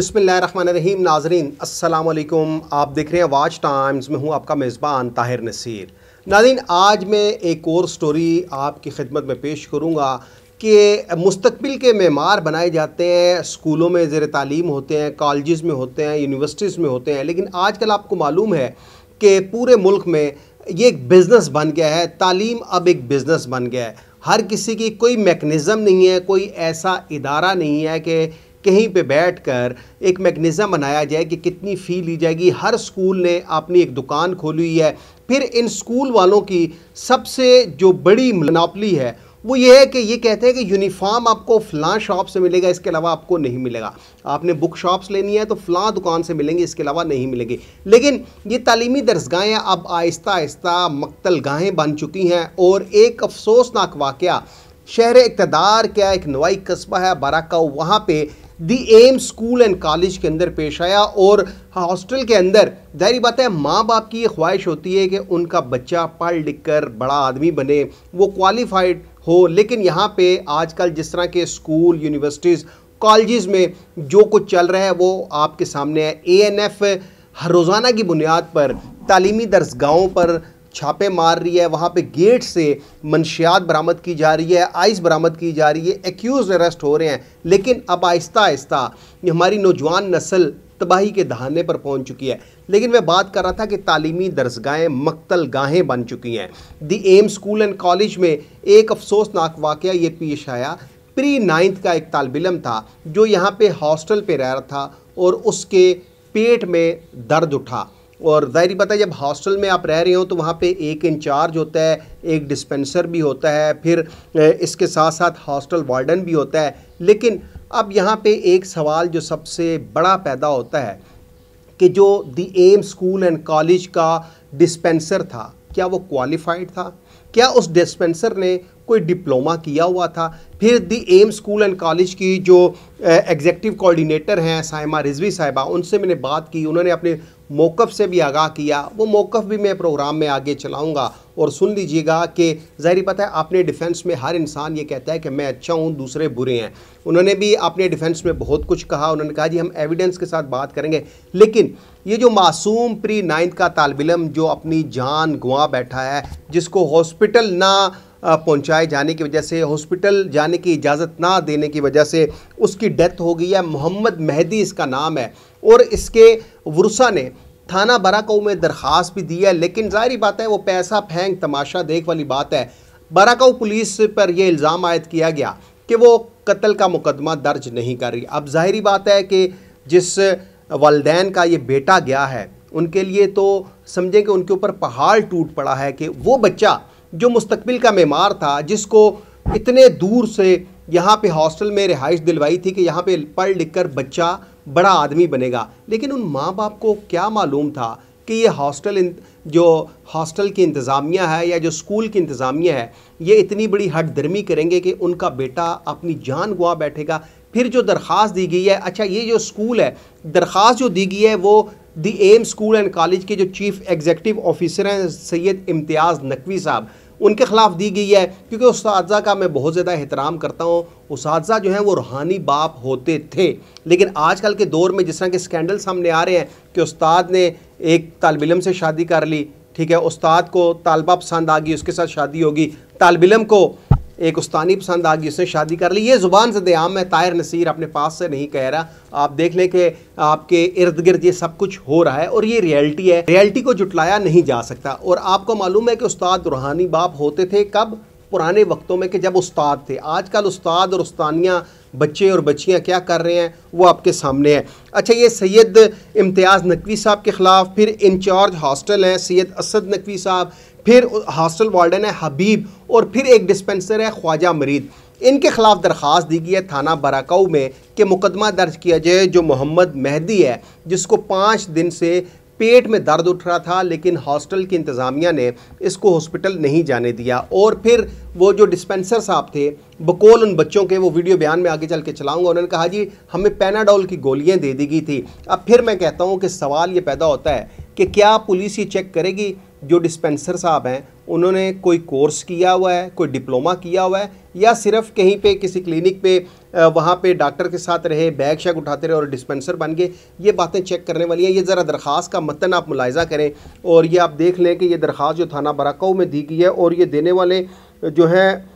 बिसमीम नाजरीन असलकुम आप देख रहे हैं वाच टाइम्स। में हूँ आपका मेज़बान ताहिर नसीर। नाजरीन, आज मैं एक और स्टोरी आपकी खिदमत में पेश करूँगा कि मुस्तबिल के मेमार बनाए जाते हैं, स्कूलों में ज़र तालीम होते हैं कॉलेज़ में होते हैं, यूनिवर्सिटीज़ में होते हैं। लेकिन आज कल आपको मालूम है कि पूरे मुल्क में ये एक बिज़नेस बन गया है। तालीम अब एक बिज़नेस बन गया है। हर किसी की कोई मेकनिज़म नहीं है, कोई ऐसा इदारा नहीं है कि कहीं पे बैठकर एक मैकनिज़म बनाया जाए कि कितनी फ़ी ली जाएगी। हर स्कूल ने अपनी एक दुकान खोली हुई है। फिर इन स्कूल वालों की सबसे जो बड़ी मनापली है, वो ये है कि ये कहते हैं कि यूनिफॉर्म आपको फ़लाँ शॉप से मिलेगा, इसके अलावा आपको नहीं मिलेगा। आपने बुक शॉप्स लेनी है तो फ़लाँ दुकान से मिलेंगे, इसके अलावा नहीं मिलेंगी। लेकिन ये तालीमी दरसगाहें अब आहिस्ता आहिस्ता मकतल गाहें बन चुकी हैं और एक अफसोसनाक वाक़ शहर इकतदार क्या एक नवाई कस्बा है, बाराका, वहाँ पे D M school and college के अंदर पेश आया और हॉस्टल के अंदर, जाहरी बात है माँ बाप की ये ख्वाहिश होती है कि उनका बच्चा पढ़ लिख कर बड़ा आदमी बने, वो क्वालिफाइड हो। लेकिन यहाँ पे आजकल जिस तरह के स्कूल यूनिवर्सिटीज़ कॉलेज़ में जो कुछ चल रहा है, वो आपके सामने है। ए एन एफ़ रोज़ाना की बुनियाद पर, तालीमी दरसगाहों पर छापे मार रही है, वहाँ पे गेट से मंशियात बरामद की जा रही है, आइस बरामद की जा रही है एक्यूज़ अरेस्ट हो रहे हैं। लेकिन अब आहिस्ता आहिस्ता हमारी नौजवान नस्ल तबाही के दहाने पर पहुँच चुकी है। लेकिन मैं बात कर रहा था कि तालीमी दरसगाहें, मकतल गाहें बन चुकी हैं। The M school and college में एक अफसोसनाक वाक़ ये पेश आया। प्री नाइन्थ का एक तालब इलम था, जो यहाँ पे हॉस्टल पे रह रहा था और उसके पेट में दर्द उठा। और ज़ाहरी पता है, जब हॉस्टल में आप रह रहे हो तो वहाँ पे एक इंचार्ज होता है, एक डिस्पेंसर भी होता है, फिर इसके साथ साथ हॉस्टल वार्डन भी होता है। लेकिन अब यहाँ पे एक सवाल जो सबसे बड़ा पैदा होता है कि जो the M school and college का डिस्पेंसर था, क्या वो क्वालिफाइड था? क्या उस डिस्पेंसर ने कोई डिप्लोमा किया हुआ था? फिर the M school and college की जो एग्जेक्टिव कोऑर्डिनेटर हैं साइमा रिजवी साहिबा, उनसे मैंने बात की, उन्होंने अपने मौक़ से भी आगाह किया। वो मौक़ भी मैं प्रोग्राम में आगे चलाऊँगा। और सुन लीजिएगा कि ज़ाहरी पता है अपने डिफेंस में हर इंसान ये कहता है कि मैं अच्छा हूँ, दूसरे बुरे हैं। उन्होंने भी अपने डिफेंस में बहुत कुछ कहा। उन्होंने कहा, जी, हम एविडेंस के साथ बात करेंगे। लेकिन ये जो मासूम प्री नाइन्थ का तालब जो अपनी जान गुआ बैठा है, जिसको हॉस्पिटल ना पहुँचाए जाने की वजह से हॉस्पिटल जाने की इजाज़त ना देने की वजह से उसकी डेथ हो गई है। मोहम्मद मेहदी इसका नाम है और इसके वरसा ने थाना बराकाऊ में दरख्वास्त भी दी है। लेकिन ज़ाहरी बात है, वो पैसा फेंक तमाशा देख वाली बात है। बराकाऊ पुलिस पर यह इल्ज़ाम आयद किया गया कि वो कत्ल का मुकदमा दर्ज नहीं कर रही। अब ज़ाहरी बात है कि जिस वालदेन का ये बेटा गया है, उनके लिए तो समझें कि उनके ऊपर पहाड़ टूट पड़ा है कि वो बच्चा जो मुस्तबिल का मेमार था, जिसको इतने दूर से यहाँ पे हॉस्टल में रिहाइश दिलवाई थी कि यहाँ पे पढ़ लिख कर बच्चा बड़ा आदमी बनेगा। लेकिन उन माँ बाप को क्या मालूम था कि ये हॉस्टल जो हॉस्टल की इंतज़ामिया है या जो स्कूल की इंतज़ामिया है, ये इतनी बड़ी हट दर्मी करेंगे कि उनका बेटा अपनी जान गुआ बैठेगा। फिर जो दरख्वास्त दी गई है अच्छा ये जो स्कूल है दरख्वास्त जो दी गई है, वो the M school and college के जो चीफ़ एग्जेक्टिव ऑफिसर हैं, सैयद इम्तियाज़ नकवी साहब उनके ख़िलाफ़ दी गई है, क्योंकि उस का मैं बहुत ज़्यादा एहतराम करता हूँ। उस जो हैं वो रूहानी बाप होते थे। लेकिन आजकल के दौर में जिस तरह के स्कैंडल सामने आ रहे हैं कि उस्ताद ने एक तालब इलम से शादी कर ली, ठीक है, उस्ताद को तालबा पसंद आ गई, उसके साथ शादी होगी तालब इलम को एक उस्तानी पसंद आ गई, उसने शादी कर ली। ये ज़ुबान से दयाम है तायर नसीर अपने पास से नहीं कह रहा। आप देख लें कि आपके इर्द गिर्द ये सब कुछ हो रहा है और ये रियलिटी है। रियलिटी को जुटलाया नहीं जा सकता। और आपको मालूम है कि उस्ताद रूहानी बाप होते थे कब? पुराने वक्तों में कि जब उस्ताद थे। आजकल उस्ताद और उस्तानियाँ, बच्चे और बच्चियाँ क्या कर रहे हैं, वो आपके सामने है। अच्छा ये सैयद इम्तियाज़ नकवी साहब के ख़िलाफ़ फिर इंचार्ज हॉस्टल हैं, सैयद असद नकवी साहब। फिर हॉस्टल वार्डन है हबीब और फिर एक डिस्पेंसर है ख्वाजा मरीद। इनके खिलाफ दरख्वास्त दी गई है थाना बराकाऊ में कि मुकदमा दर्ज किया जाए जो मोहम्मद मेहदी है, जिसको पाँच दिन से पेट में दर्द उठ रहा था, लेकिन हॉस्टल की इंतज़ामिया ने इसको हॉस्पिटल नहीं जाने दिया। और फिर वो जो डिस्पेंसर साहब थे, बकोल उन बच्चों के, वो वीडियो बयान में आगे चल के चलाऊँगा। उन्होंने कहा, जी, हमें पैनाडोल की गोलियाँ दे दी गई थी। अब फिर मैं कहता हूँ कि सवाल ये पैदा होता है कि क्या पुलिस ये चेक करेगी? जो डिस्पेंसर साहब हैं, उन्होंने कोई कोर्स किया हुआ है, कोई डिप्लोमा किया हुआ है, या सिर्फ़ कहीं पे, किसी क्लिनिक पे वहाँ पे डॉक्टर के साथ रहे बैग शैग उठाते रहे और डिस्पेंसर बन गए, ये बातें चेक करने वाली हैं। ये ज़रा दरख्वास्त का मतन आप मुलायजा करें और ये आप देख लें कि ये दरख्वास्त जो थाना बराकाऊ में दी गई है और ये देने वाले जो हैं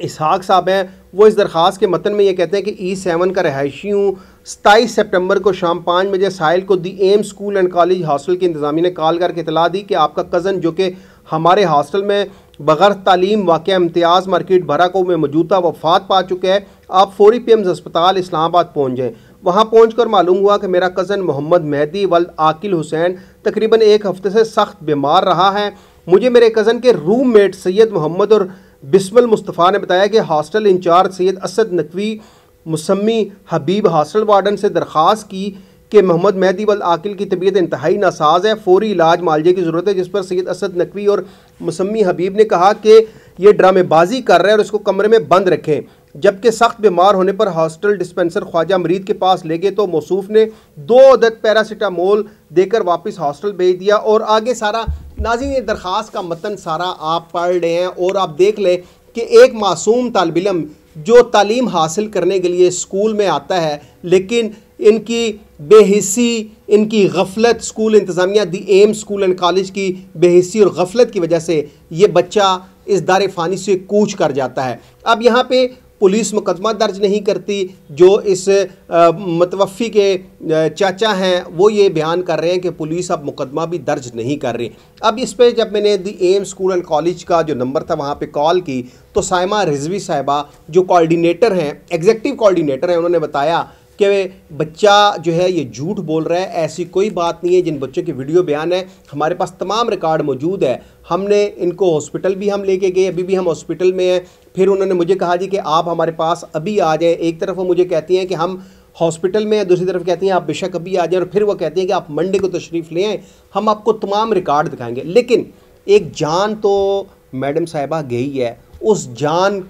इसहाक साहब हैं, वो इस दरख्वास्त के मतन में ये कहते हैं कि ई सेवन का रहायशी हूँ। सताईस सेप्टेम्बर को शाम पाँच बजे साहिल को the M school and college hostel की इंतजामी ने कॉल करके इतला दी कि आपका कज़न जो कि हमारे हॉस्टल में बग़ैर तालीम वाक़ इम्तियाज़ मार्केट भराको में मौजूदा वफात पा चुके हैं, आप फौरी पी एम्स अस्पताल इस्लामाबाद पहुँच जाएँ। वहाँ पहुँच कर मालूम हुआ कि मेरा कज़न मोहम्मद मेहदी वल्द आकिल हुसैन तकरीबन एक हफ़्ते से सख्त बीमार रहा है। मुझे मेरे कज़न के रूम मेट सैयद मोहम्मद और बिस्मिल मुस्तफ़ा ने बताया कि हॉस्टल इंचार्ज सैद असद नकवी, मुसम्मी हबीब हॉस्टल वार्डन से दरख्वास्त की कि मोहम्मद मेहदी वल आकिल की तबीयत इंतहाई नासाज है। फौरी इलाज मालजे की ज़रूरत है, जिस पर सैयद असद नकवी और मुसम्मी हबीब ने कहा कि ये ड्रामेबाजी कर रहे हैं और इसको कमरे में बंद रखें। जबकि सख्त बीमार होने पर हॉस्टल डिस्पेंसर ख्वाजा मरीद के पास ले गए तो मौसूफ ने दो अदद पैरासीटामोल देकर वापस हॉस्टल भेज दिया और आगे सारा नाजिन, ये दरख्वास्त का मतन सारा आप पढ़ रहे हैं और आप देख लें कि एक मासूम तालब इलम जो तालीम हासिल करने के लिए स्कूल में आता है, लेकिन इनकी बेहिसी इनकी गफलत school इंतज़ामिया, the M school and college की बेहिसी और गफलत की वजह से ये बच्चा इस दार फ़ानी से कूच कर जाता है। अब यहाँ पे पुलिस मुकदमा दर्ज नहीं करती, जो इस मतवफ़ी के चाचा हैं, वो ये बयान कर रहे हैं कि पुलिस अब मुकदमा भी दर्ज नहीं कर रही। अब इस पर जब मैंने the M school and college का जो नंबर था, वहाँ पे कॉल की तो साइमा रिजवी साहिबा, जो कोऑर्डिनेटर हैं, एग्जेक्टिव कोऑर्डिनेटर हैं, उन्होंने बताया कि बच्चा जो है ये झूठ बोल रहा है, ऐसी कोई बात नहीं है, जिन बच्चों की वीडियो बयान है, हमारे पास तमाम रिकॉर्ड मौजूद है। हमने इनको हॉस्पिटल भी हम लेके गए, अभी भी हम हॉस्पिटल में हैं। फिर उन्होंने मुझे कहा जी कि आप हमारे पास अभी आ जाएँ। एक तरफ़ वो मुझे कहती हैं कि हम हॉस्पिटल में दूसरी तरफ़ कहती हैं आप बेशक अभी आ जाएँ, और फिर वो कहती हैं कि आप मंडे को तशरीफ़ ले आएँ। हम आपको तमाम रिकॉर्ड दिखाएँगे। लेकिन एक जान तो मैडम साहिबा गई है, उस जान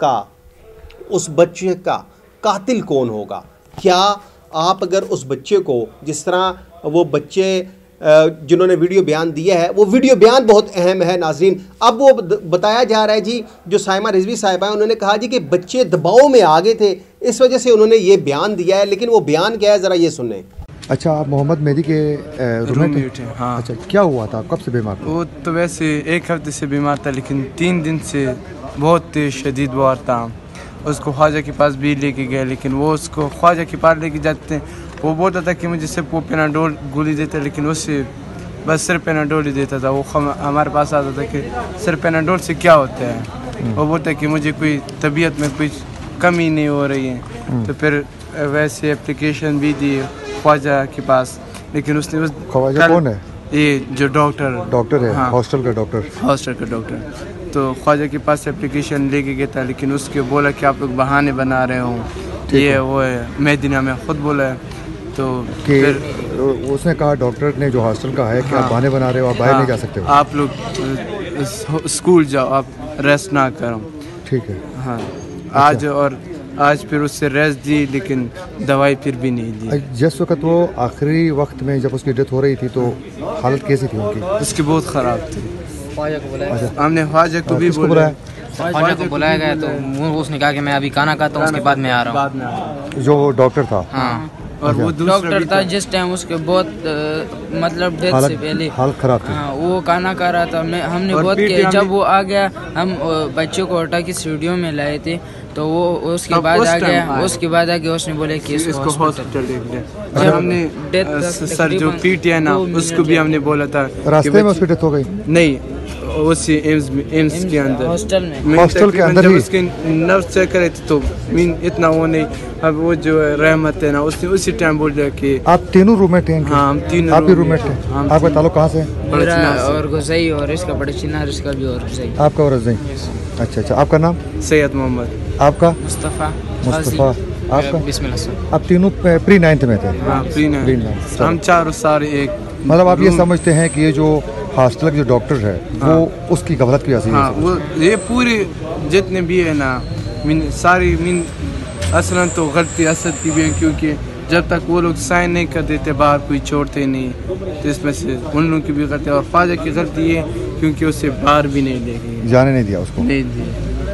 का, उस बच्चे का कातिल कौन होगा? क्या आप अगर उस बच्चे को जिस तरह वो बच्चे जिन्होंने वीडियो बयान दिया है वो वीडियो बयान बहुत अहम है नाजरीन। अब वो बताया जा रहा है जी जो साइमा रिजवी साहिबा हैं उन्होंने कहा जी कि बच्चे दबाव में आ गए थे इस वजह से उन्होंने ये बयान दिया है लेकिन वो बयान क्या है ज़रा ये सुने अच्छा आप मोहम्मद मेहदी के रूममेट हैं? हाँ अच्छा क्या हुआ था? कब से बीमार वो तो वैसे एक हफ़्ते से बीमार था लेकिन तीन दिन से बहुत शदीद बुआर था। उसको ख्वाजा के पास भी लेके गए लेकिन वो उसको ख्वाजा के पास लेके जाते हैं। वो बोलता था कि मुझे सिर्फ़ वो पेनाडोल गोली देता लेकिन उससे बस सिर्फ़ पेनाडोल ही देता था। वो हमारे पास आता था कि सिर्फ़ पेनाडोल से क्या होता है? हम्म। वो बोलता है कि मुझे कोई तबीयत में कुछ कमी नहीं हो रही है। हम्म। तो फिर वैसे एप्लीकेशन भी दी ख्वाजा के पास लेकिन उसने उस ख्वाजा कौन है? ये जो डॉक्टर। डॉक्टर है हॉस्टल हाँ, हॉस्टल का डॉक्टर। हॉस्टल का डॉक्टर। तो ख्वाजा के पास एप्लीकेशन लेके गया था लेकिन उसके बोला कि आप लोग बहाने बना रहे हो। ये वो है मेहदीना में ख़ुद बोला है। तो फिर उसने कहा डॉक्टर ने जो हॉस्टल का है कि हाँ, आप बहाने बना रहे हो? आप बाहर हाँ, नहीं जा सकते हो? आप लोग स्कूल जाओ आप रेस्ट ना करो। ठीक है। हाँ। अच्छा। आज और आज फिर उससे रेस्ट दी लेकिन दवाई फिर भी नहीं दी। जिस वक्त वो आखिरी वक्त में जब उसकी डेथ हो रही थी तो हालत कैसी थी उनकी? उसकी बहुत ख़राब थी। ख्वाजा को बुलाया अच्छा। हमने ख्वाजा को भी बुलाया? ख्वाजा को बुलाया गया तो उसने कहा कि मैं अभी खाना खाता हूँ उसके बाद में आ रहा हूँ। जो डॉक्टर था? हाँ। और वो डॉक्टर था जिस टाइम उसके बहुत आ, मतलब डेथ से पहले। हालत खराब थी। हाँ वो खाना खा रहा था। मैं हमने बहुत किया। जब वो आ गया हम बच्चों को हटा के स्टूडियो में लाए थे तो वो उसके बाद आ गया उसके बाद आके उसने बोले कि इसको हॉस्पिटल जब हमने डेथ सर जो पीटी है ना उसको भी हमने बोला था रास्ते में उसकी डेथ हो गई? नहीं उसी एम्स एम्स के अंदर। हॉस्टल में। हॉस्टल के अंदर ही? उसके नर्व चेक करे थे तो मीन इतना वो नहीं। अब वो जो रहमत है ना उसने उसी टाइम बोल दिया कि आप तीनों रूममेट हैं हाँ हम तीनों आप भी रूममेट हैं। आपका ताल्लुक कहाँ से? और गुजई और इसका बड़े चिनार इसका भी और गुजई आपका और गुजई अच्छा अच्छा। आपका नाम? सैयद मोहम्मद। आपका? मुस्तफ़ा। मुस्तफ़ा। आपका? बिस्मिल्लाह आप तीनों प्री नाइन्थ में थे? हाँ प्री नाइन्थ हम चारों सारे एक मतलब आप ये समझते हैं कि ये जो हॉस्टल के जो डॉक्टर है हाँ। वो उसकी गलत की वजह हाँ, वो ये पूरी जितने भी है ना मिन सारी मिन असल तो गलती असद की भी है क्योंकि जब तक वो लोग साइन नहीं कर देते बाहर कोई छोड़ते नहीं तो इसमें से उन लोगों की भी गलती है और ख्वाजा की गलती है क्योंकि उसे बाहर भी नहीं ले गए। जाने नहीं दिया उसको। नहीं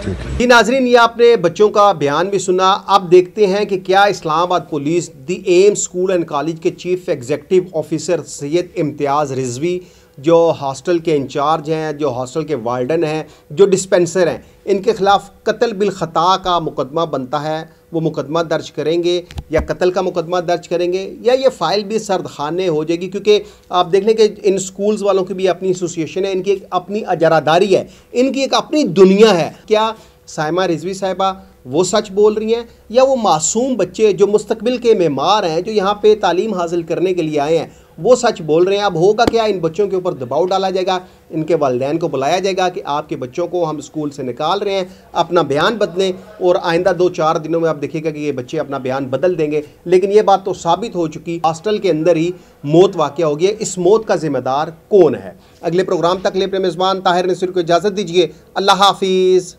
ठीक जी नाजरीन ये आपने बच्चों का बयान भी सुना। अब देखते हैं कि क्या Islamabad police the M school and college के chief executive officer Syed Imtiaz Rizvi जो हॉस्टल के इंचार्ज हैं, जो हॉस्टल के वार्डन हैं, जो डिस्पेंसर हैं, इनके ख़िलाफ़ कत्ल बिल ख़ता का मुकदमा बनता है। वो मुकदमा दर्ज करेंगे या कत्ल का मुकदमा दर्ज करेंगे या ये फ़ाइल भी सर्द खाने हो जाएगी, क्योंकि आप देख लें कि इन स्कूल्स वालों की भी अपनी एसोसिएशन है, इनकी एक अपनी अजरादारी है, इनकी एक अपनी दुनिया है। क्या साइमा रिजवी साहिबा वो सच बोल रही हैं या वो मासूम बच्चे जो मुस्तकबिल के मेमार हैं, जो यहाँ पे तालीम हासिल करने के लिए आए हैं वो सच बोल रहे हैं। अब होगा क्या? इन बच्चों के ऊपर दबाव डाला जाएगा। इनके वालदेन को बुलाया जाएगा कि आपके बच्चों को हम स्कूल से निकाल रहे हैं। अपना बयान बदलें और आइंदा दो चार दिनों में आप देखिएगा कि ये बच्चे अपना बयान बदल देंगे। लेकिन ये बात तो साबित हो चुकी। हॉस्टल के अंदर ही मौत वाक़ हो गई इस मौत का जिम्मेदार कौन है? अगले प्रोग्राम तक ले मेज़बान ताहिर नसीर को इजाज़त दीजिए। अल्लाह हाफिज़।